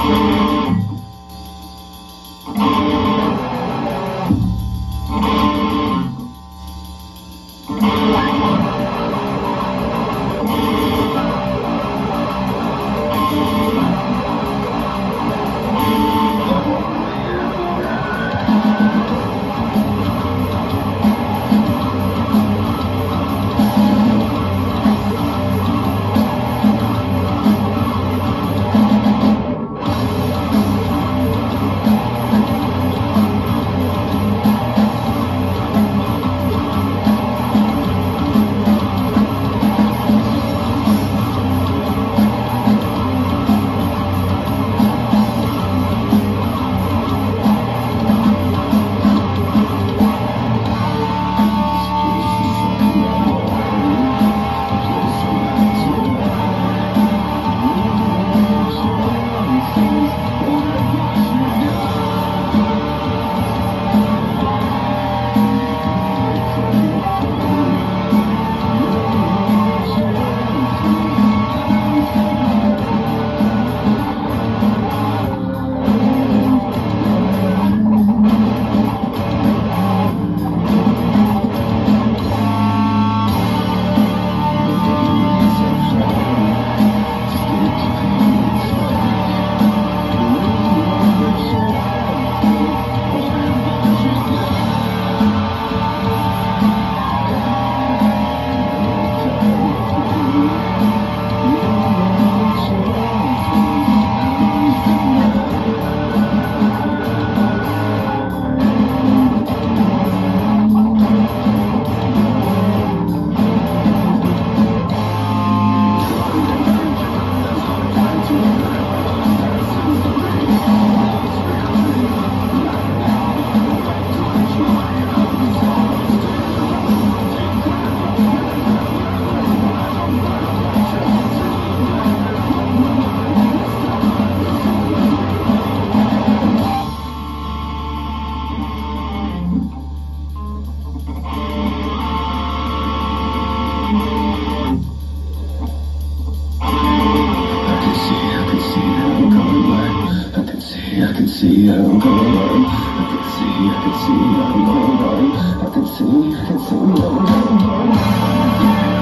I can see I'm going on. I can see, I can see I'm going on. I can see, I can see I'm.